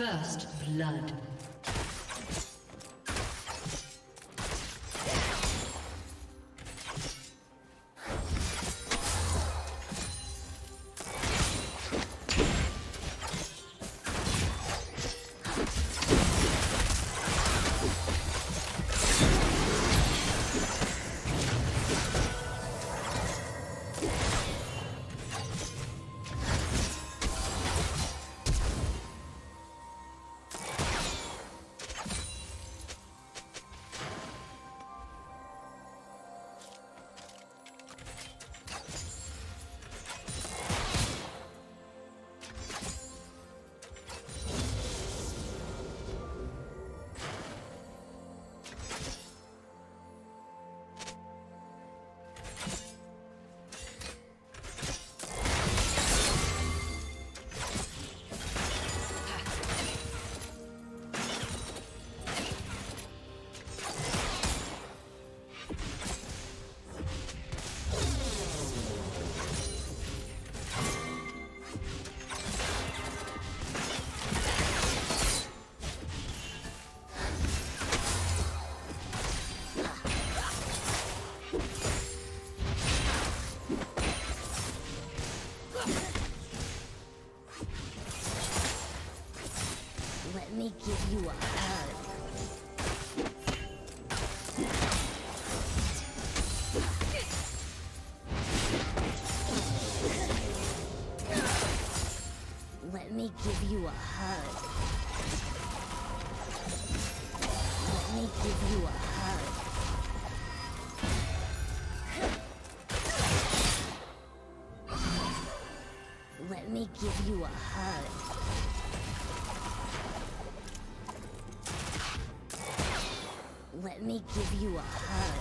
First blood. Give you a hug. Let me give you a hug.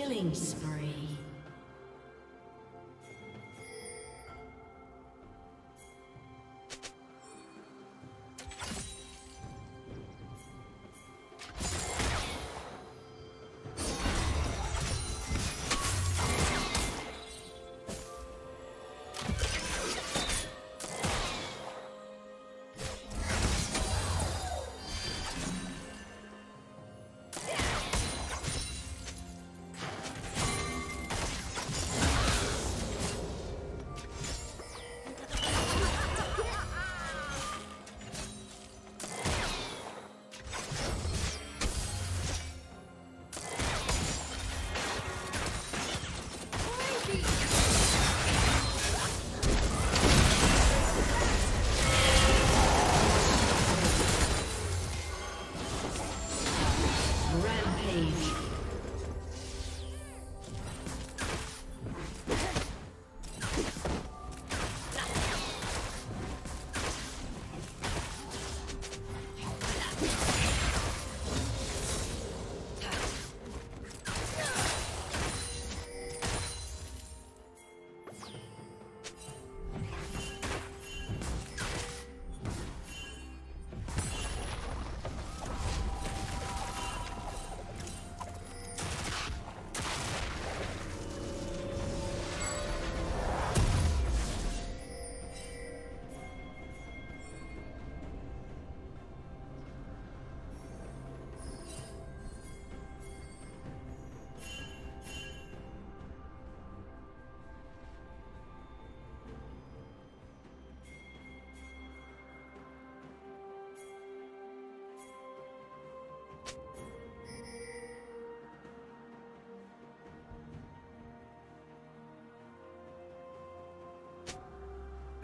Killing spree.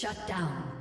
Shut down.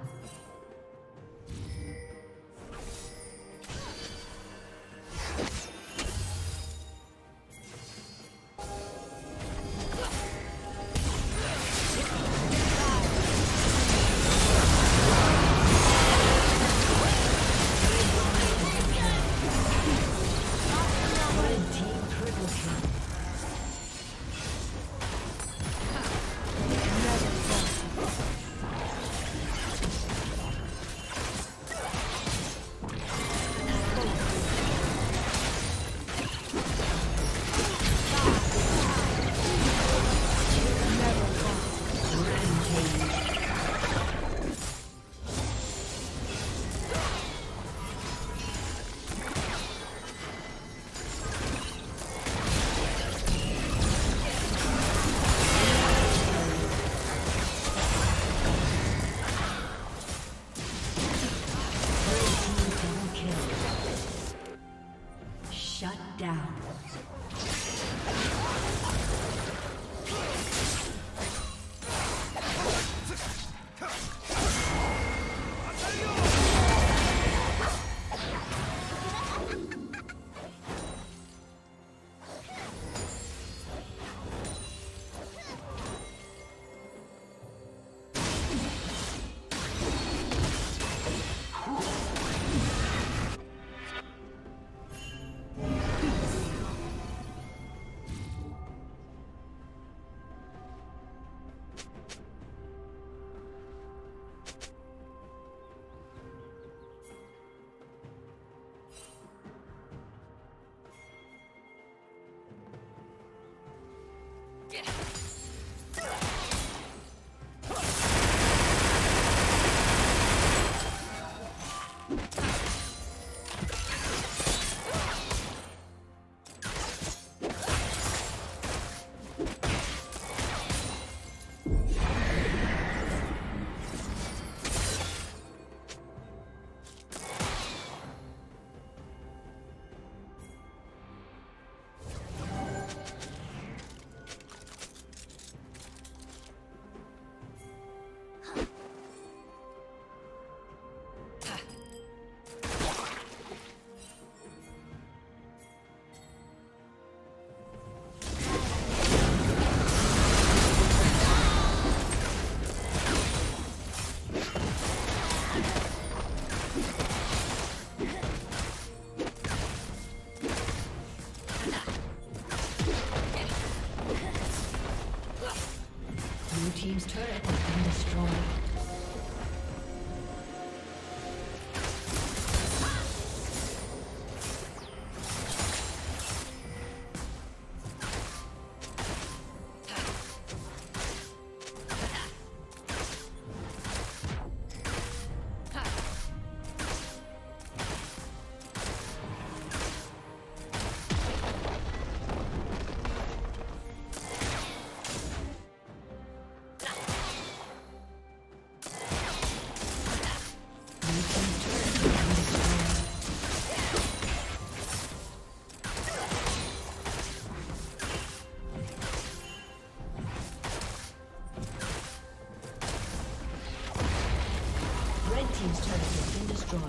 team's turret has been destroyed.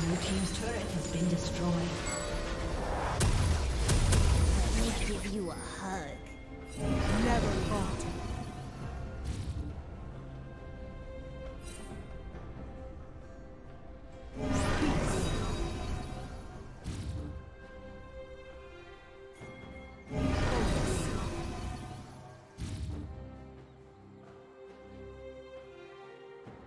Blue team's turret has been destroyed. Let me give you a hug.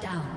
Down.